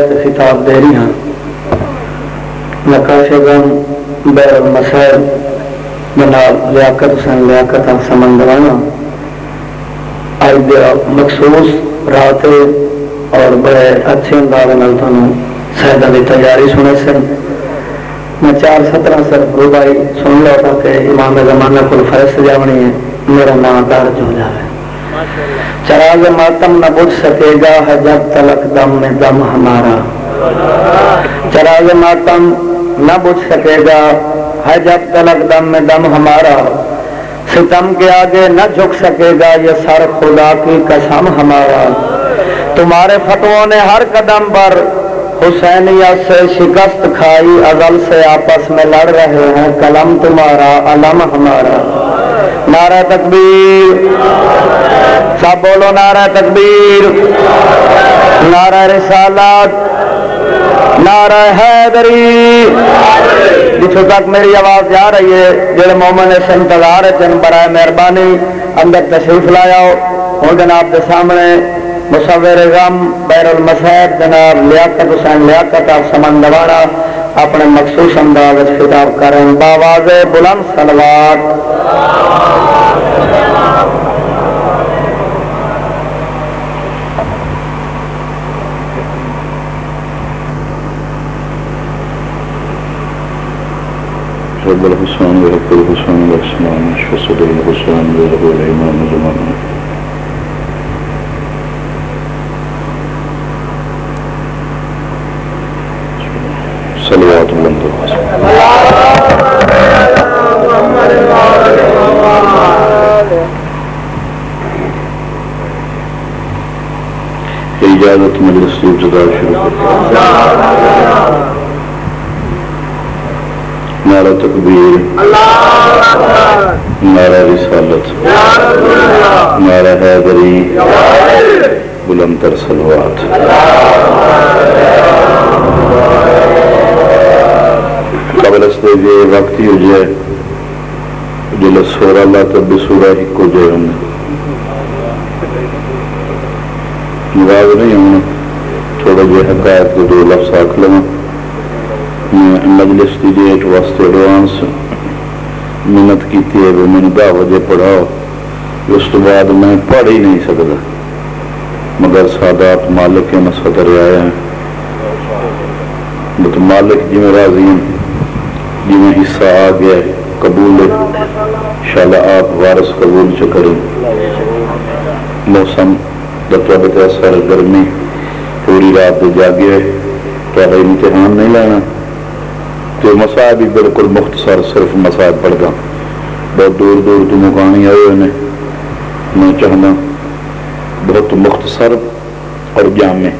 خطاب دے رہی ہاں۔ نقاش غم بیر المسائل جناب لیاقت حسین لیاقت ہاں ہم سمندوانا آج دیا مخصوص رات اور بڑے اچھے انداز نال تھانوں سیدہ دی تیاری سنے سن۔ میں چار سترہ صرف ربائی سن لو تاکہ امام زمانہ کو فرس جاونی ہے۔ میرا نام درج ہو جائے۔ چراغ ماتم نہ بجھ سکے گا ہے جب تلک دم میں دم ہمارا۔ چراغ ماتم نہ بجھ سکے گا ہے جب تلک دم میں دم ہمارا۔ ستم کے آگے نہ جھک سکے گا یہ سر خدا کی قسم ہمارا۔ تمہارے فتووں نے ہر قدم پر حسینیہ سے شکست کھائی ازل سے آپس میں لڑ رہے ہیں قلم تمہارا علم ہمارا۔ نعرہ تکبیر۔ سب بولو نعرہ تکبیر۔ نعرہ رسالت۔ نعرہ حیدری۔ جتوں تک میری آواز جا رہی ہے، جڑے مومن اس انتظار ہے جن برائے مہربانی اندر تشریف لایا ہوں جناب کے سامنے مصور غم بیر المسید جناب لیاقت حسین لیاقت، آپ سمندوارا اپنے مخصوص انداز خطاب کریں باواز بلند سلوات رب الحسان ورب الحسان والسلام فصد الحسان وله الإمام زمان صلوات الله. اجازت مجلس کی ابتدا شروع کرتے نعرہ تکبیر نعرہ رسالت نعرہ حیدری اس دے جے وقت ہی ہو جائے سورہ اللہ تب سورہ ہی کو جائے ہم مراد نہیں ہوں تھوڑا جے حقائق کو دو لفظ آکھ لوں مجلس کی ڈیٹ واسطے ایڈوانس محنت کی ہے، وہ میں دہ بجے پڑھاؤ۔ اس تو بعد میں پڑھ ہی نہیں سکتا۔ مگر سادات مالک نے صدر آئے ہیں۔ مالک جی میں راضی ہیں۔ جی میں حصہ آ گیا قبول شاء آپ وارث قبول چکریں موسم دتوبت اثر گرمی پوری رات جاگے تو امتحان نہیں لینا تو مسائب بھی بالکل مختصر صرف مسائب پڑھ گا۔ بہت دور دور تو مکانی آئے ہوئے میں چاہنا بہت مختصر اور جامع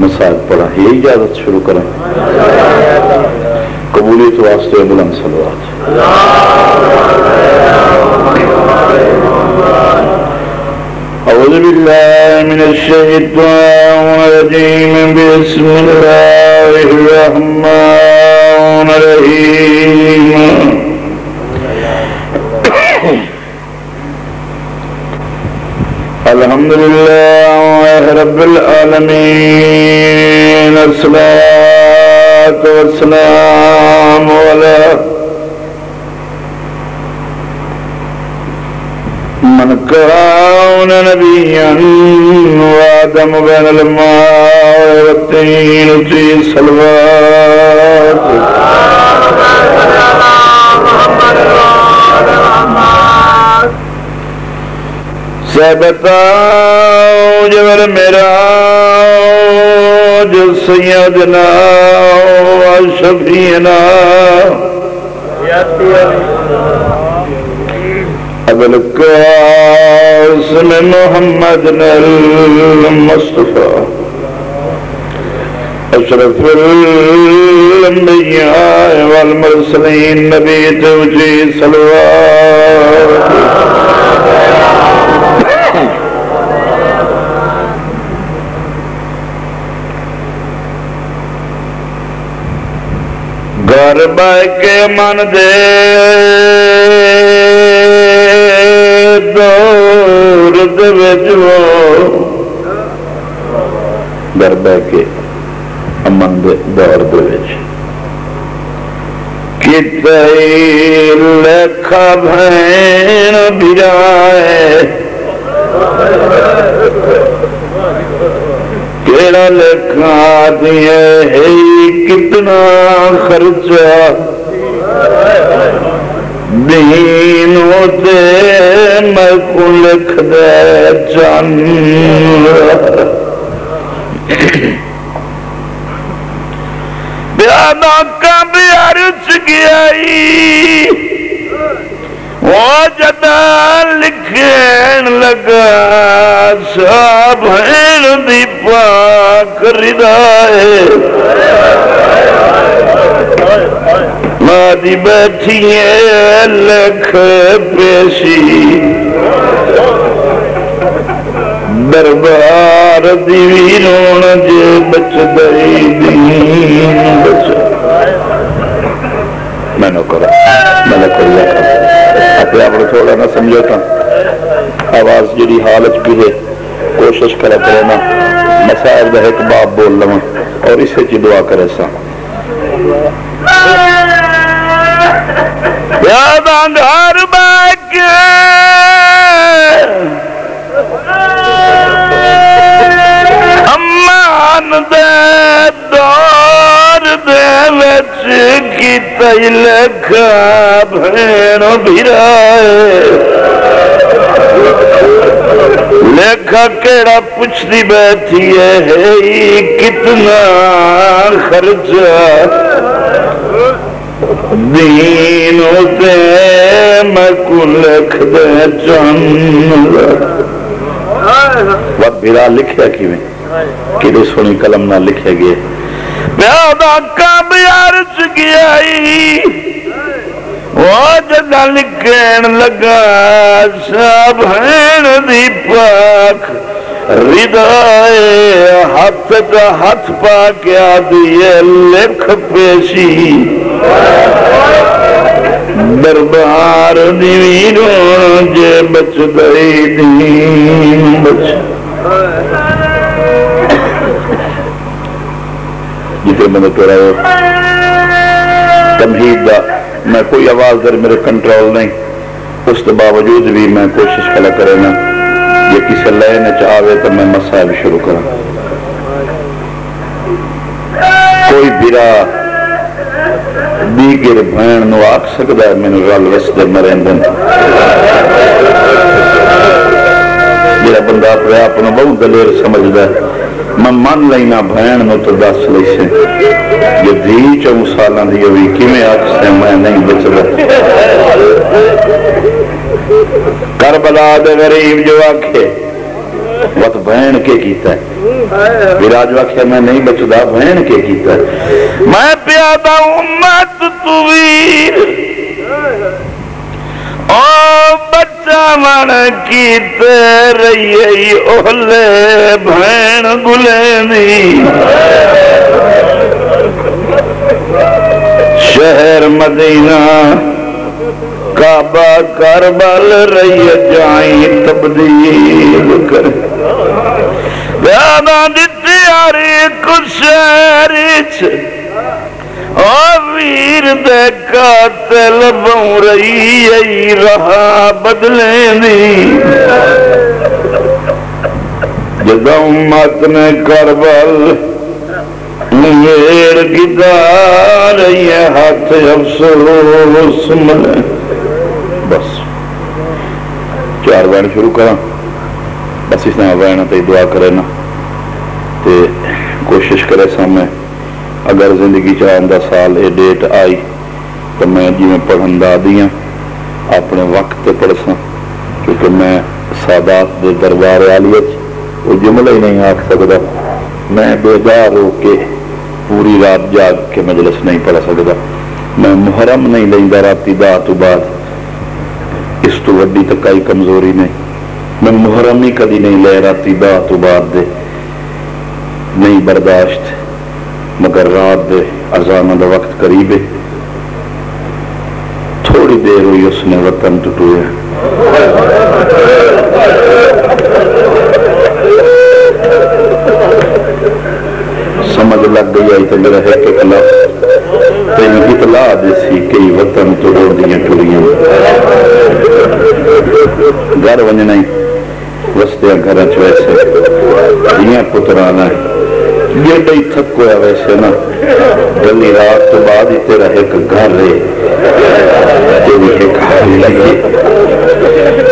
مسائب پڑھا۔ یہ اجازت شروع کریں قبولیت واسطے بلند سلوات أعوذ بالله من الشيطان الرجيم بسم الله الرحمن الرحيم الحمد لله رب العالمين الصلاة والسلام على من كان نبيا وآدم بين الماء والتين في صلوات. سبتا جبر میرا جو سیدنا وشفینا ابو القاسم محمد المصطفى اشرف الانبياء والمرسلين نبي توجي صلوات۔ گھر بہ کے من دے دور گھر بہ کے امن دے دور دے وچ۔ لکھا بھین برائے کیڑا لکھا دیا ہے، کتنا خرچہ؟ دین ہوتے میں کو لکھ دے چان بیادا کا بھی بیارچ گیا وہ جدا لکھین لگا سب بھین دی پاک ردائے مادی بیٹھی ہے لکھ پیشی دربار دیوی رون جے بچ دئی دین بچ میں اپنے آپ تھوڑا نہ سمجھو تھا آواز جڑی حالت بھی ہے، کوشش کرا کرے نا مسائل دا ایک باب بول لوں اور اسے چی دعا کرے سا۔ گھر بیٹھ امان دے دور دے وچ کی لکھا بھین لکھا کیڑا پوچھتی بیٹھی ہے؟ کتنا خرچہ دین ہوتے میں کو لکھ دے چند وقت کی سونی قلم نہ لکھے گئے۔ پیادا کب عرض گیا وہ جگہ لکھن لگا، سب ہین دی پاک۔ ردائے ہاتھ کا ہاتھ پا کے آدھیے لکھ پیشی۔ دربار دیوینوں جے بچ دئی دین بچ جتنے میں نے توڑا تمہید دا، میں کوئی آواز در میرے کنٹرول نہیں۔ اس کے باوجود بھی میں کوشش کلا کرے نا، یہ کسی لینے چاہے تو میں مسائل شروع کروں کوئی برا دیگر بھین نو آکھ سکتا ہے میں نے رل وستے مرندن جڑا بندہ اپنے آپ نے بہت دلیر سمجھدا ہے۔ میں من لینا بھین نو تو دس لی سے یہ دھی چون سالاں دی ہوئی کیویں آکھ سے میں نہیں بچدا کربلا دے غریب جو آکھے وقت بہن کے کیتا ہے وراج واقعہ میں نہیں بچدا بہن کے کیتا ہے میں پیادا امت تو ویر او بچہ من کیتے رہی اولے بہن گلینی شہر مدینہ کعبہ کربل رہی جائیں تبدیل کر ویر دے قاتل بوں رہی ای رہا بدلیں دی۔ جدہ امت نے کربل میر گدار یہ ہاتھ افسوس ملے بس۔ چار بین شروع کرا بس اس نے بین تے دعا کرے نا۔ تے کوشش کرے سامنے۔ اگر زندگی چاہندہ سال اے ڈیٹ آئی تو میں جی میں پڑھن دا دیاں اپنے وقت تے پڑھساں۔ کیونکہ میں سادات دے دربار عالیت وہ جملہ ہی نہیں آکھ سکتا میں بیدار ہو کے پوری رات جاگ کے مجلس نہیں پڑھ سکتا میں محرم نہیں لیندا راتی دا تو بعد۔ اس تو وڈی تکائی کمزوری نہیں۔ میں محرم ہی کدی نہیں لے راتی دا تو بعد دے۔ نہیں برداشت۔ مگر رات دے ازانہ دا وقت قریب ہے۔ تھوڑی دیر ہوئی اس نے وطن ٹوٹویا سمجھ سمجھ لگ گئی آئی تو میرا ہے کہ خلاف تین اطلاع دیسی کئی وطن تو روڑ دیاں ٹوریاں۔ گھر ونجنا ہی۔ وستے گھر ویسے دیاں پترانا ہے یہ بڑی تھک ہویا ویسے نا گلی رات تو بعد ہی تیرا ایک گھر ہے۔ تیری ایک حال لگے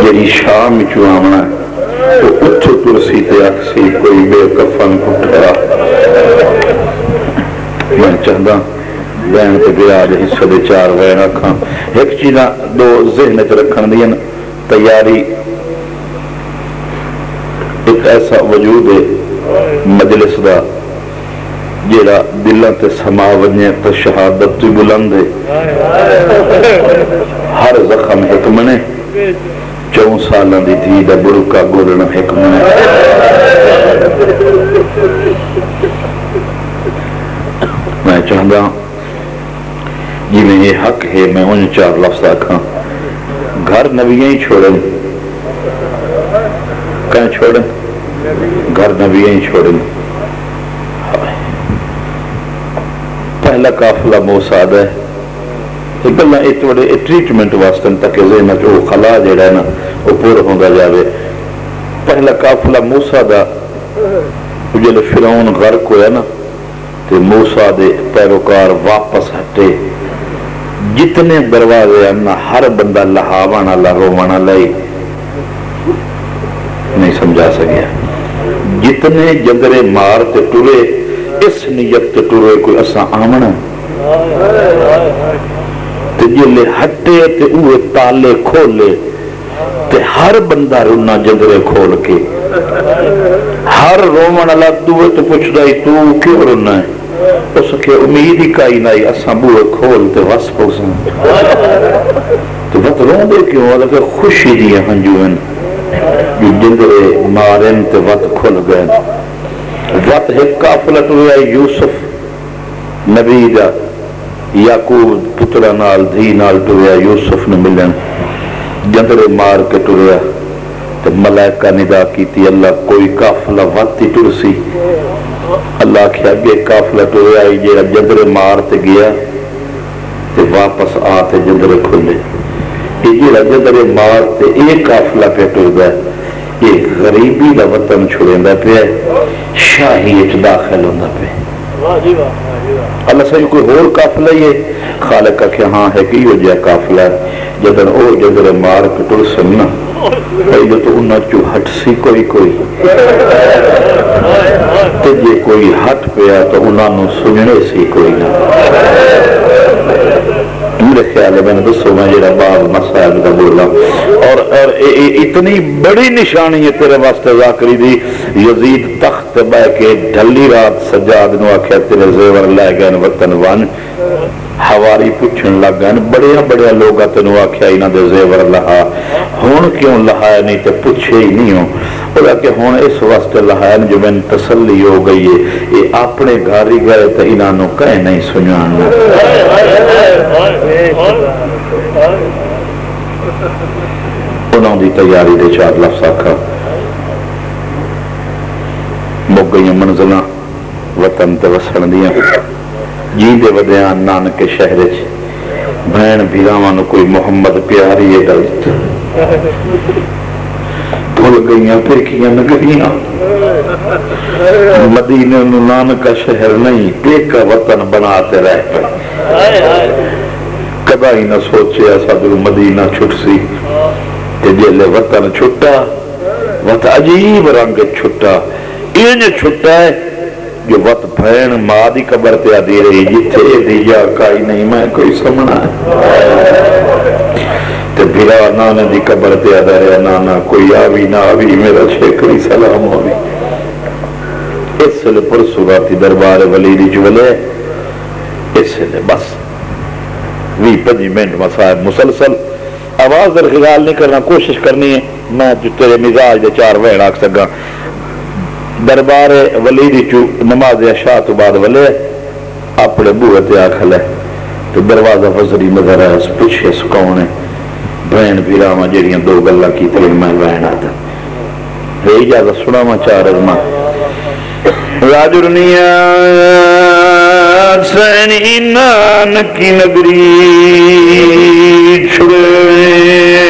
جیری شام چو آمنا تو اٹھو ترسی تے اکسی کوئی بے کفن اٹھا میں چاہتا بین تے گیا دے حصہ دے چار وین رکھاں۔ ایک چیزاں دو ذہن چ رکھن دیا تیاری۔ ایک ایسا وجود ہے، مجلس دا۔ جیڑا دلوں تے سما ونجے تے شہادت تو بلند ہے۔ ہر زخم حکمنے چون سالاں دی تھی دا برکا گولنا حکمنے میں چاہتا جی میں یہ حق ہے، میں ان چار لفظ آکھاں۔ گھر نبیاں ہی چھوڑیں کہیں چھوڑیں گھر نبیاں ہی چھوڑیں پہلا قافلہ موساد ہے۔ یہ پہلا ایک بڑے ٹریٹمنٹ واسطے تک ذہن جو خلا جڑا ہے نا، وہ پورا ہوندا جاوے۔ پہلا قافلہ موسا دا جل فرعون غرق ہویا نا، تے موسا دے پیروکار واپس ہٹے۔ جتنے دروازے ہیں ہر بندہ لہاوانا لہوانا لئی نہیں سمجھا سکیا۔ جتنے جدرے مار تے ٹرے اس نیت تے ٹرے کوئی اسا آمنا تے جلے ہٹے تے اوے تالے کھولے تے ہر بندہ رونا جدرے کھول کے ہر رومن اللہ دوے تو پوچھ رہی تو کیوں رونا ہے؟ اس کے امید ہی کائی نائی اسا بوئے کھول تے وس پوسن تو بات رون دے کیوں ہاں؟ والا کہ خوشی دیا ہنجوین جو جندرے مارن تے وقت کھل گئے۔ وقت ہے کافلت ہویا یوسف نبی دا یعقوب پترا نال، دھی نال ٹریا یوسف نے ملن۔ جندرے مار کے ٹریا تو ملائکہ ندا کیتی، اللہ کوئی کافلہ وقت ہی ٹرسی اللہ کیا گے کافلہ ٹریا ہی جیڑا جندرے مار تے گیا، تے واپس آتے جندرے کھلے۔ یہ جیڑا جندرے مار تے ایک کافلہ پہ ٹر گیا یہ غریبی دا وطن چھوڑیں پہ شاہی داخل ہوندہ پہ اللہ سے کوئی اور قافلہ ہی ہے؟ خالق کا کہ ہاں ہے کہ یہ جائے قافلہ ہے۔ جدر او جدر مار کٹر سننا پہلے تو انہا چو ہٹ سی کوئی کوئی۔ تے جے کوئی ہٹ پیا تو انہا نو سننے سی کوئی نہ۔ میرے خیال ہے، میں نے دسو، میں جڑا باب مسائل کا بولا۔ اور اور اتنی بڑی نشانی ہے تیرے واسطے ذاکری دی۔ یزید تخت بہ کے ڈھلی رات سجاد نو آخیا تیرے زیور لے گئے وطن ون۔ ہواری پوچھن لگ گئے بڑے بڑے لوگ تینوں آخیا یہاں دے زیور لہا۔ ہوں کیوں لہایا نہیں تو پوچھے ہی نہیں ہو بولا کہ ہوں اس واسطے لہایا جو میں تسلی ہو گئی ہے، یہ اپنے گھر ہی گئے تو انہوں کہیں نہیں سنان انہوں دی تیاری دے چار لفظ آخا مک گئی منزل وطن تے وسن دیا جی دے ودیاں نانک شہر چ۔ بہن بیراواں کوئی محمد پیاری ہے دلت بھول گئیاں پھرکیاں نگریاں مدینے نو نانکا شہر نہیں پیکا وطن بناتے رہ پہ کدا ہی نہ سوچے ایسا دل مدینہ چھٹ سی کہ جیلے وطن چھٹا وطن عجیب رنگ چھٹا۔ این چھٹا ہے جو وقت بھین ماں دی قبر تے آدھی رہی جتھے دیا کائی نہیں، میں کوئی سمنا ہے۔ تے بھرا نانا دی قبر تے آدھا رہا نانا کوئی آوی نہ آوی میرا شیکری سلام ہوئی اس لیے پرسو راتی دربار ولی دی جولے اس لیے بس وی پنجی منٹ مسائب مسلسل آواز در خیال نہیں کرنا کوشش کرنی ہے میں جو تیرے مزاج دے چار وین آکھ سکا دربار ولی دی چو نماز عشاء تو بعد ولے اپنے بوئے تے آکھل ہے تو دروازہ فضری نظر ہے اس پچھے سکونے بہن پیراما جڑیاں دو گلہ کی میں بہن آتا ہے اجازت سنا ما چار ازما راجرنیا سینی نانکی نگری چھڑے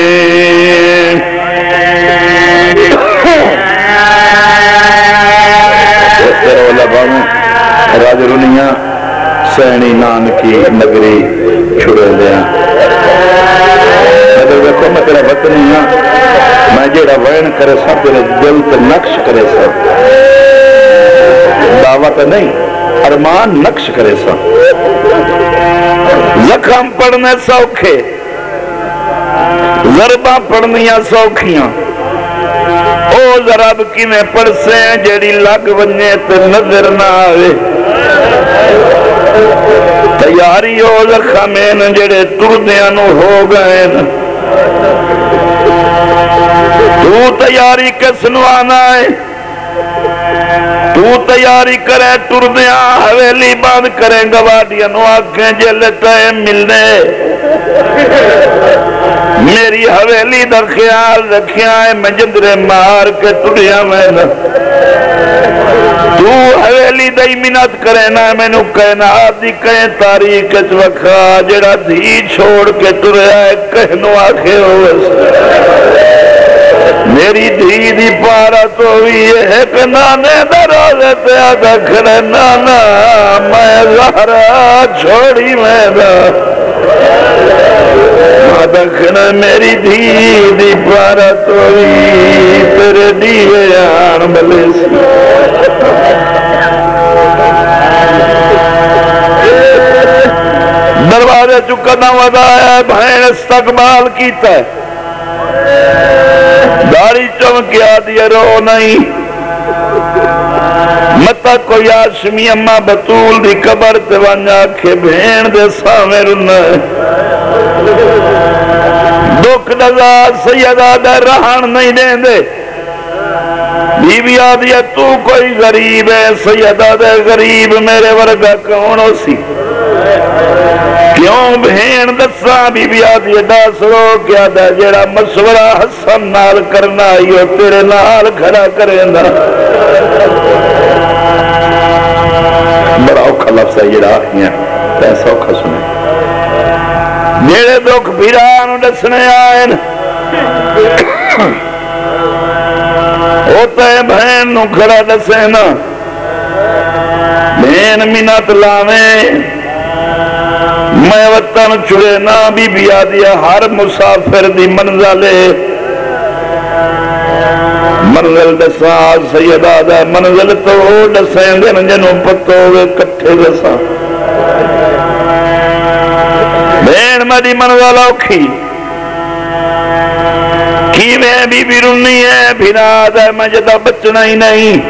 راج رنیا سینی نانکی نگری چھڑے کرے سا تیرے دل تے نقش کرے سا دعوت نہیں ارمان نقش کرے سا زخم پڑھنے سوکھے ضربہ پڑھنیاں سوکھیاں۔ او ضرب کی میں پڑھ سے جیڑی لگ ونجے تے نظر نہ آوے۔ تیاری ہو زخمین جڑے تردیاں نو ہو گئے تو تیاری کس نو آنا ہے؟ تو تیاری کرے تردیاں حویلی باندھ کریں گواڈیاں نو آکھیں جے لٹائے ملنے۔ میری حویلی در خیال رکھیا ہے میں جندرے مار کے تڑیا میں نہ۔ تو حویلی دائی منت کرے نا میں نو کہنا آدھی کہیں تاریخ اس وقا جڑا دھی چھوڑ کے تریا ہے، کہنو آکھے ہوئے میری دھی دی پارا تو بھی ہے کہ نانے دروازے تے آدھا کھڑے نانا، میں زہرا چھوڑی میں دا۔ آدھا میری دھی دی پارا تو تیرے دیوے آن بلے سی۔ دروازے چکا نہ ودایا بہن استقبال کیتا ہے۔ داری چمکیا دیا رو نہیں۔ متا کوئی آشمی، اما بطول دی قبر تے وانجا کھے بھین دے سامے رنہ دکھ نظار سیدہ دے رہن نہیں دیں دے۔ بی بی آدھی ہے، تو کوئی غریب ہے، سیدہ دے غریب میرے ورگا کون ہو سی؟ کیوں بہن دسا بی بی آدھی ہے دس رو کیا دا جیڑا مشورہ حسن نال کرنا یہ تیرے نال کھڑا کریں دا بڑا اوکھا لفظ ہے جیڑا آخیاں ایسا اوکھا سنے جیڑے دکھ بھیرانو دسنے آئین۔ ہوتا ہے بہن نو کھڑا دسے نا بہن منت لاویں۔ میں وطن چھڑے نا بی بی آدیا ہر مسافر دی منزلے منزل دسا سیدہ دا منزل تو دسیں دن جنوں پتو وے کٹھے دسا بہن مدی منزل اوکھی کی میں بی بی رنی ہے بھینا دے مجدہ بچنا ہی نہیں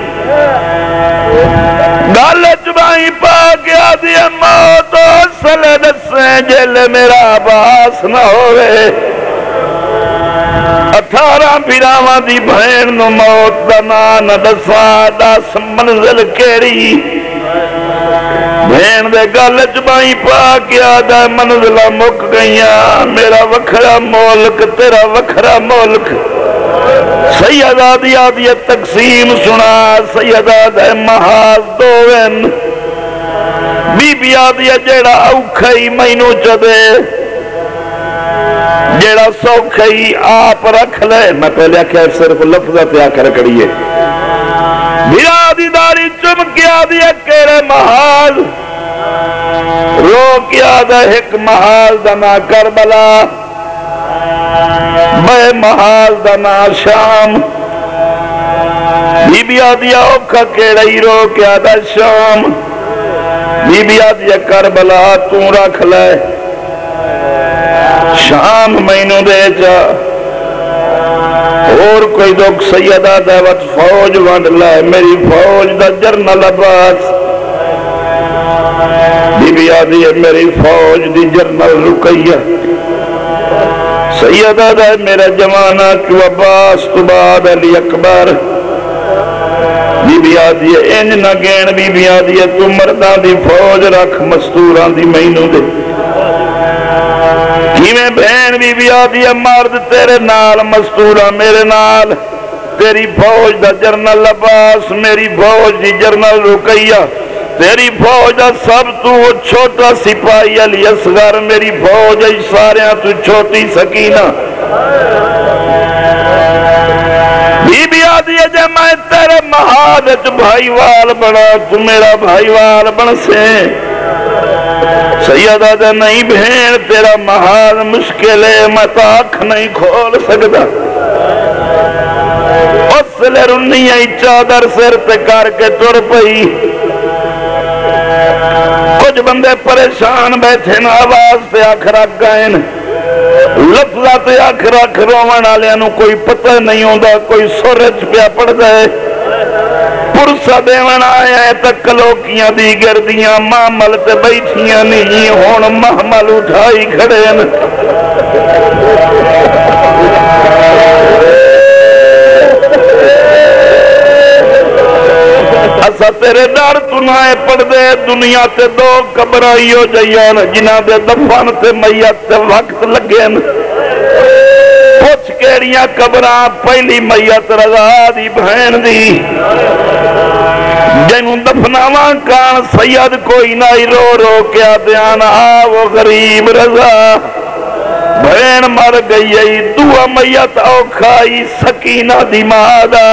گل چبائی پا گیا دیا موت اصل دسیں جل میرا باس نہ ہوئے اٹھارہ پیراواں دی بہن نو موت دا نان دسا دس منزل کیڑی بہن دے گل چبائی پا گیا دا منزلہ مک گئیاں میرا وکھرا مولک تیرا وکھرا مولک سیدہ دیا دیا تقسیم سنا، سیدہ دے محاز دوین بی بی آدیا جیڑا اوکھائی مینو چدے جیڑا سوکھائی آپ رکھ لے۔ میں پہلے کیا صرف لفظہ پہ آ کر کڑیے بھیرا دی داری چمکیا دیا کیرے محال رو کیا دا ایک محال دنا کربلا۔ میں محال دنا شام۔ بی بی آدیا اوکھا کیڑی رو کیا دا شام۔ بی بی آدیا کربلا تو رکھ لے۔ شام مینو دے جا۔ اور کوئی دکھ سیدہ دیوت فوج ونڈ لے۔ میری فوج دا جرنل عباس۔ بی بی آدھی میری فوج دی جرنل رکیہ سیدہ دے میرا جوانہ چو عباس تو بعد علی اکبر بی بی آدھی ہے انج نہ گین بی بی آدھی ہے تو مردان دی فوج رکھ مستوران دی مینو دے میں بہن بی بی آدھی ہے مرد تیرے نال مستورہ میرے نال تیری فوج دا جرنل تیری فوج دا سب تو چھوٹا سپاہی علی اصغر، میری فوج ای سارے تو چھوٹی سکینہ۔ بی بی آدھی ہے، جے میں تیرے مہادت بھائی وال بڑا تو میرا بھائی وال بن سے۔ سیدہ دے نہیں بھین تیرا مہاد مشکل ہے، میں تاکھ نہیں کھول سکتا۔ اس لے رنی چادر سر تے کر کے ٹر پئی۔ کچھ بندے پریشان بیٹھے نا آواز تے آخ رکھ گئے لفظہ تے آخ رکھ والے کوئی پتہ نہیں ہوندا، کوئی سورج پیا پڑ جائے پرسا دیون آیا ہے تک لوکیاں دی گردیاں، مامل تے بیٹھیاں نہیں ہون محمل اٹھائی کھڑے ہیں اسا تیرے ڈر تو نہ پڑ دے دنیا تے دو قبرائی ہو جائیاں جنہ دے دفن تے میت تے وقت لگے پوچھ کیڑیاں قبراں پہلی میت رضا دی بہن دی جنہوں دفناواں کان سید کوئی نائی رو رو کیا دیان آ وہ غریب رضا بہن مر گئی دعا میت اوکھائی سکینہ دی مادہ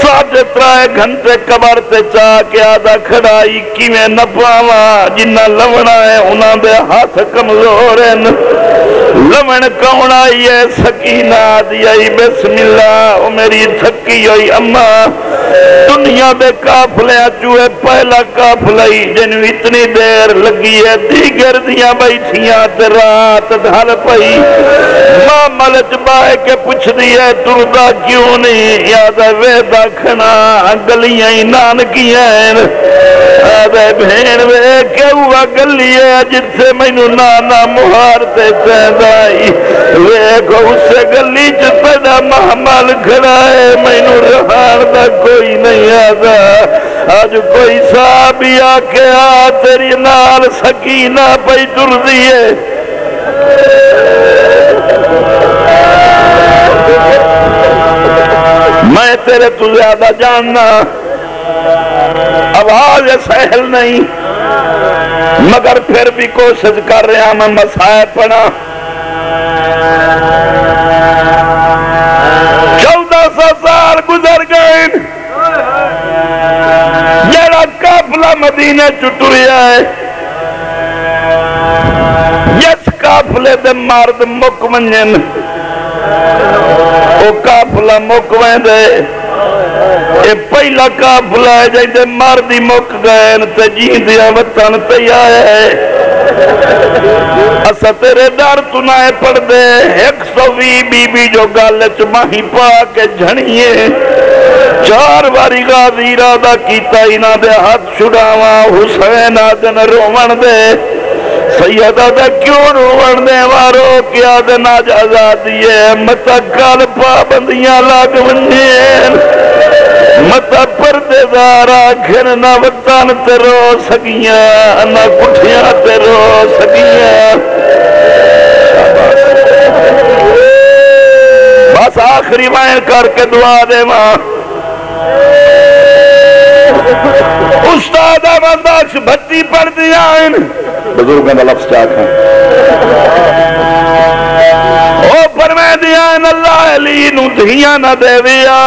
ساڑھے ترائے گھنٹے قبر تے چاہ کے آدھا کھڑائی کیویں نپاوا جنہ لونا ہے انہاں دے ہاتھ کمزور ہیں۔ لمن کون آئی ہے؟ سکینہ دیائی بسم اللہ، او میری تھکی ہوئی اممہ دنیا دے کافلے چوئے پہلا کافلے جنو اتنی دیر لگی ہے۔ دیگر دیاں بیٹھیاں تے رات دھل پئی۔ ماں ملچ بائے کے پوچھ دیئے تردہ کیوں نہیں؟ یادہ ویدہ کھنا گلیاں ہی نانکیاں آدھے بھین وے کہ ہوا گلی ہے؟ جت سے میں نو نانا مہارتے چہدائی وے کو اس سے گلی جتنا محمل کھڑا ہے۔ میں نو رہار دا کوئی نہیں آدھا آج کوئی صاحبی آکے آ تیری نال سکینہ پہ در دیئے میں تیرے تو زیادہ جاننا۔ آواز سہل نہیں۔ مگر پھر بھی کوشش کر رہا میں مسائل پڑھا چودہ سو سال گزر گئے۔ جڑا کافلا مدینے چٹریا ہے۔ جس کافلے دے مرد مک منجن وہ کافلا مک وے اے پہلا کافلا ہے جائے مردی مک گئے تے جیندیاں وطن تے آئے اسا تیرے ڈر تو نہ پڑ دے ایک سو وی بی بی جو گل چ ماہی پا کے جھڑیے چار واری غازی ارادہ کیتا انہاں دے ہاتھ چھڑاواں حسین آدن رومن دے سیدہ دے کیوں رومن دے وارو کیا دے ناج آزادیے متا کال پابندیاں لاگ ونجین متا پردے دارا گھر نہ وطن تے رو سکیاں نہ کٹھیاں تے رو سکیاں بس آخری وائن کر کے دعا دے ماں استاد احمد بخش بھتی پڑھ دیا ان بزرگوں کا لفظ چاک ہے او فرمائے دیا ان اللہ علی نو دھیاں نہ دے دیا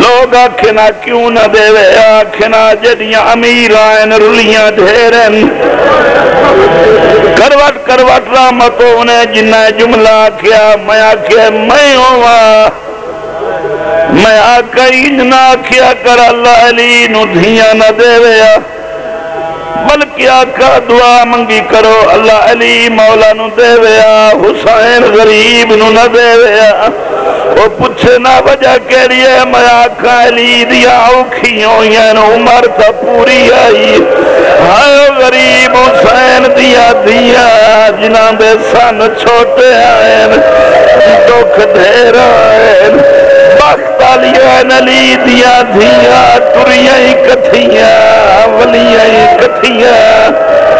لوگ آکھنا کیوں نہ دے وے آکھنا جدیاں امیر آئین، رلیاں ڈھیرن۔ کروٹ کروٹ رحمتوں نے جنہ جملہ کیا میں آکھے میں ہوا میں آکھا انجنا کیا کر اللہ علی نو دھیاں نہ دے ویا۔ بلکہ آکھا دعا منگی کرو اللہ علی مولا نو دے ویا۔ حسین غریب نو نہ دے ویا۔ وہ پوچھے نہ وجہ کہڑی ہے؟ میں آکھا علی دیا اوکھیوں یعنی عمر تا پوری آئی۔ ہائے غریب حسین دیا دیا جنہ دے سن چھوٹے آئین دکھ دھیر آئین بخت علیان علی دیا دیا تریاں کتھیاں ولیاں کتھیاں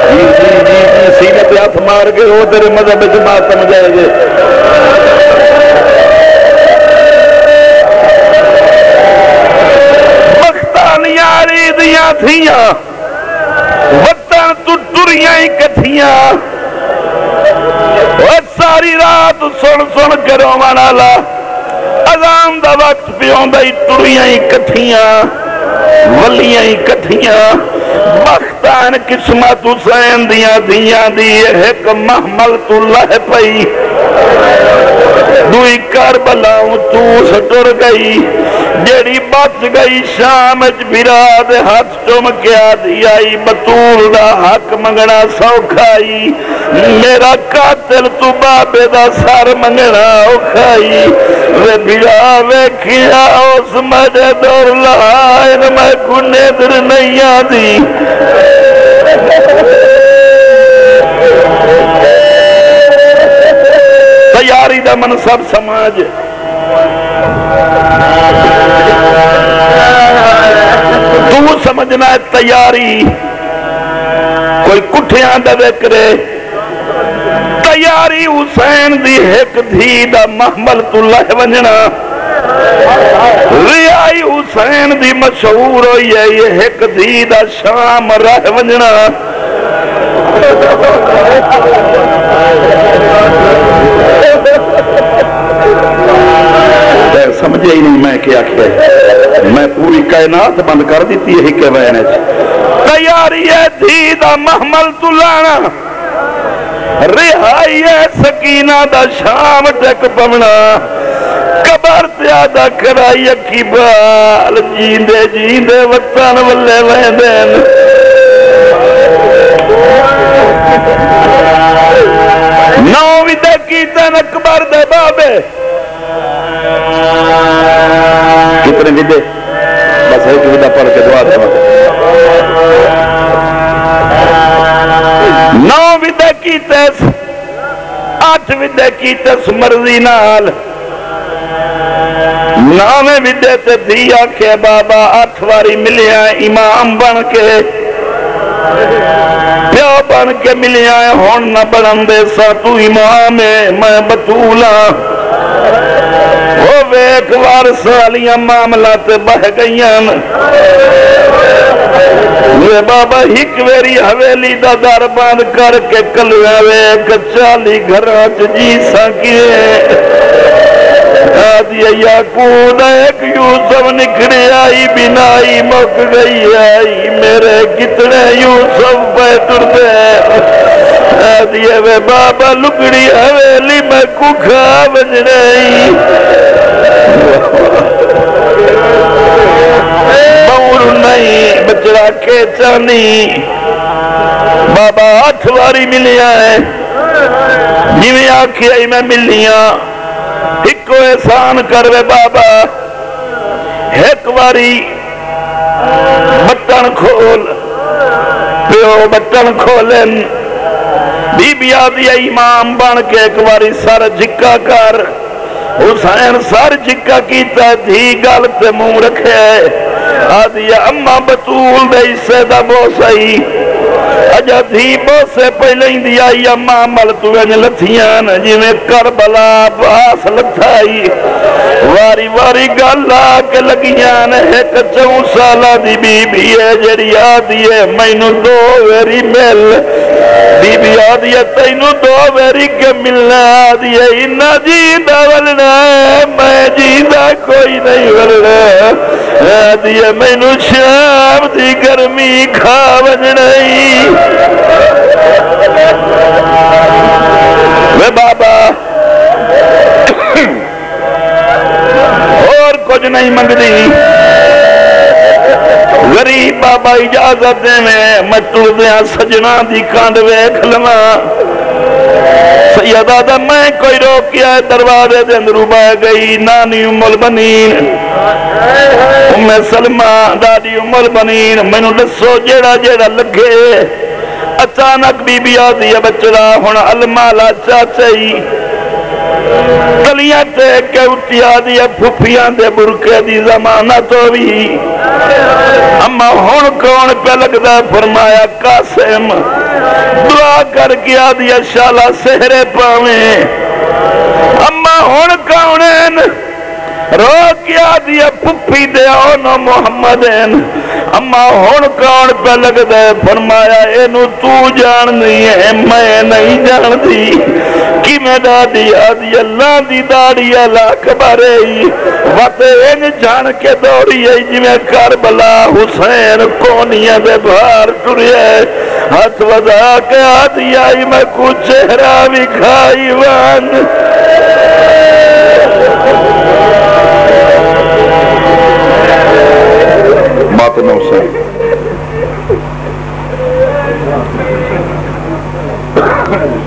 جی جی جی سینے پہ ہاتھ مار کے وہ تیرے مذہب جماعت سمجھائے گے ساری رات سن سن کرو والا اذان دا وقت پیوں دائی ٹریاں ہی ولیاں ہی بختان قسمت حسین دیاں دیاں دی ایک محمل تو لہ پئی۔ دوئی کربلا تو سٹر گئی، جیڑی بچ گئی شام وچ براد ہاتھ چم کیا دیائی بطول دا حق منگنا سوکھائی میرا قاتل تو بابے دا سار منگنا اوکھائی وے بڑا ویکھیا اس مجھے دور لائن میں کنے در نہیں آدھی تیاری دا منصب سماج سمجھنا ہے، تیاری۔ کوئی کٹھیاں دا وکرے تیاری حسین دی ایک دھی دا محمل تو لہ ونجنا۔ ریائی حسین دی مشہور ہوئی ہے، یہ ایک دھی دا شام رہ ونجنا۔ سمجھے ہی نہیں میں کیا کیا میں پوری کائنات بند کر دیتی ہے کہ وینے تیاری ہے دھی دا محمل تو لانا رہائی ہے سکینہ دا شام ٹک پمنا۔ قبر تیادہ کرائی اکی بال۔ جیندے جیندے وطن والے ویندین آٹھ ودے کیتس مرضی نال۔ نامے ودے تے دیا کے بابا آٹھ واری ملیا امام بن کے۔ پیو بن کے ملیا ہون نہ بڑھندے سا تو امام ہے، میں بطولا ہاں۔ وہ ویک وار سالیاں معاملات بہ گئیاں۔ یہ بابا ہک ویری حویلی دا در بند کر کے کلوے ویک چالی گھراچ جی سکیے آدھی یاکون ایک یوسف نکڑے آئی بنائی مک گئی آئی میرے کتنے یوسف بیٹر وے بابا لکڑی حویلی میں کھا بج رہی مور نہیں بچڑا کے چانی بابا آٹھ واری ملیا ہے۔ جی میں آئی میں ملیاں ایک احسان کروے بابا۔ ایک واری بٹن کھول۔ پیو بٹن کھولن۔ بی بی آدھی امام بن کے ایک واری سر جکا کر حسین سر جکا کیتا دھی گل تے منہ رکھے آدھی اما بطول دے اسے دا بو سہی اجا دھی بو سے پہلے ہی دیا یا مامل تو انج لتھیان جی میں کربلا باس لتھائی واری واری گالا کے لگیان ایک چون سالہ دی بی بی ہے جری آدھی ہے مینو دو ویری مل بی بی آدھی ہے تینو دو ویری کے ملنا آدھی ہے انہ جیدہ ولنا میں جیدہ کوئی نہیں ولنا آدھی ہے مینو شام دی گرمی کھا بجنائی وے بابا اور کچھ نہیں منگدی غریب بابا اجازت دے میں میں ٹر دیا سجنا دی کانڈ ویکھ لما سیدہ دا میں کوئی روکیا ہے دروازے دے اندر ابا گئی نانی ام البنین ام سلمہ دادی ام البنین میں نو دسو جیڑا جیڑا لگے اچانک بی بی آدھی ہے بچڑا ہونا المالا چاچائی کلیاں تے کے اٹھی آدھی ہے دے برکے دی زمانہ تو بھی اما ہون کون پہ لگتا فرمایا قاسم دعا کر کے آدھی شالا سہرے پاویں اما ہون کونین رو کیا دیا پپی دے آنو محمدین اما ہن کون پہ لگتا ہے فرمایا اینو تو جاننی ہے میں نہیں جانتی کی میں دادی آدھی اللہ دی داڑی اللہ کبارے وقت ان جان کے دوڑی ہے جی میں کربلا حسین کونیاں دے بھار ٹریا ہاتھ ودا کے آدھی آئی میں کچھ چہرہ بھی کھائی وان fato não são.